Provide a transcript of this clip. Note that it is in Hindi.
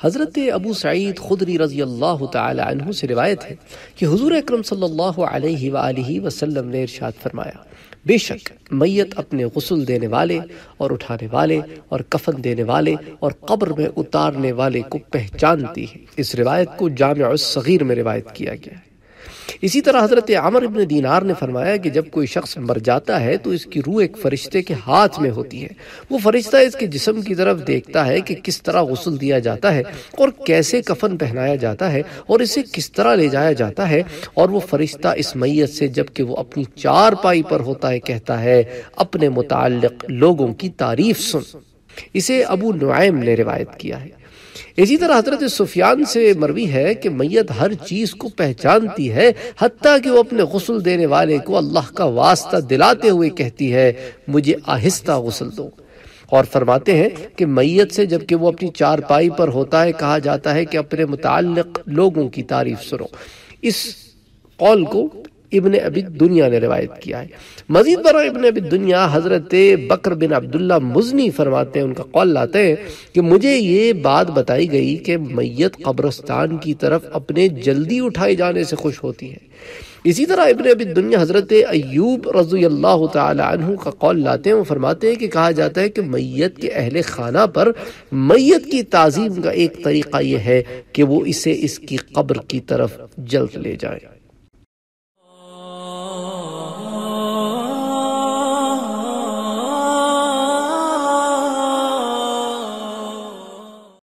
हज़रत अबू सईद खुदरी रज़ी अल्लाह तु से रिवायत है कि हजूर अक्रम वसल्लम ने इरशाद फरमाया, बेशक मैयत अपने गसल देने वाले और उठाने वाले और कफन देने वाले और कब्र में उतारने वाले को पहचानती है। इस रिवायत को जाम सगीर में रिवायत किया गया है। इसी तरह हज़रत अमर इबन दीनार ने फरमाया कि जब कोई शख्स मर जाता है तो इसकी रूह एक फरिश्ते के हाथ में होती है। वो फरिश्ता इसके जिसम की तरफ़ देखता है कि किस तरह गसल दिया जाता है और कैसे कफन पहनाया जाता है और इसे किस तरह ले जाया जाता है और वो फरिश्ता इस मैयत से जबकि वो अपनी चार पाई पर होता है, कहता है, अपने मुताल लोगों की तारीफ़ सुन। इसे अबू नुआम ने रिवायत किया है। इसी तरह हज़रत सुफियान से मरवी है कि मैयत हर चीज़ को पहचानती है हती कि वो अपने गसल देने वाले को अल्लाह का वास्ता दिलाते हुए कहती है, मुझे आहिस्ता गसल दो। और फरमाते हैं कि मैयत से जबकि वो अपनी चार पाई पर होता है, कहा जाता है कि अपने मुतल लोगों की तारीफ़ सुनो। इस कौल को इबन अबी दुनिया ने रिवायत किया है। मजीद बरा इबन अबी दुनिया हज़रत बकर बिन अब्दुल्ला मुजनी फरमाते हैं, उनका कौल लाते हैं कि मुझे ये बात बताई गई कि मैयत कब्रस्तान की तरफ़ अपने जल्दी उठाए जाने से खुश होती है। इसी तरह इबन अबी दुनिया हज़रत अयूब रजू अल्लाह का कौल लाते हैं, वो फरमाते हैं कि कहा जाता है कि मैयत के अहल खाना पर मैयत की तज़ीम का एक तरीका यह है कि वो इसे इसकी कब्र की तरफ़ जल्द ले जाए।